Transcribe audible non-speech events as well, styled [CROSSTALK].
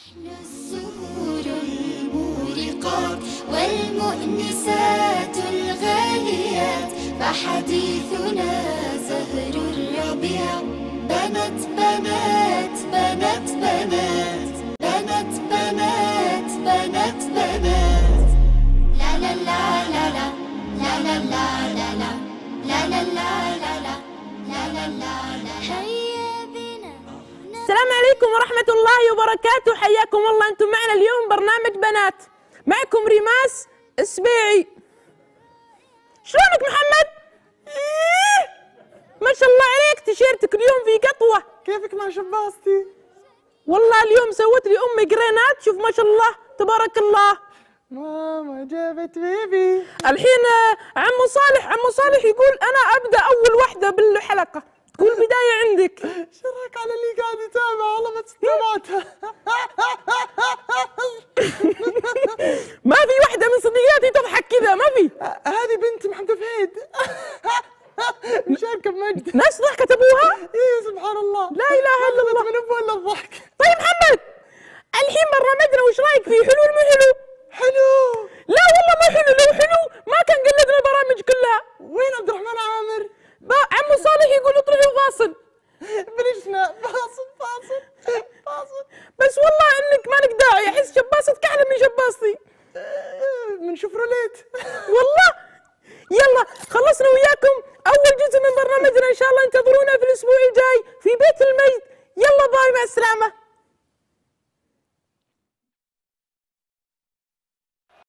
أحلى الزهور المورقات والمؤنسات الغاليات فحديثنا زهر الربيع بنات بنات بنات بنات بنات بنات بنات بنات لا لا لا لا لا لا لا لا لا لا لا لا لا لا لا لا السلام عليكم ورحمة الله وبركاته. حياكم الله. أنتم معنا اليوم برنامج بنات. معكم ريماس السبيعي شلونك محمد؟ إيه؟ ما شاء الله عليك. تيشيرتك اليوم في قطوة. كيفك مع شباستي؟ والله اليوم سوت لي أمي قرينات شوف ما شاء الله. تبارك الله. ماما جابت بيبي. الحين آه، عمو صالح. عمو صالح يقول أنا أبدأ أول واحدة بالحلقة. تقول بداية عندك. شرك على اللي قاعد والله [LAUGHS] ما في واحدة من صديقاتي تضحك كذا ما في. هذه بنت محمد فهيد [LAUGHS] مشاركة بمجد. ناس ضحكت أبوها؟ إيه سبحان الله. لا إله إلا الله. من ابو ولا الضحك. طيب محمد الحين برنامجنا وش رأيك فيه حلو ولا مو حلو؟ حلو. لا والله ما حلو لو حلو ما كان قلدنا البرامج كلها. وين عبد الرحمن عامر؟ عمو صالح يقول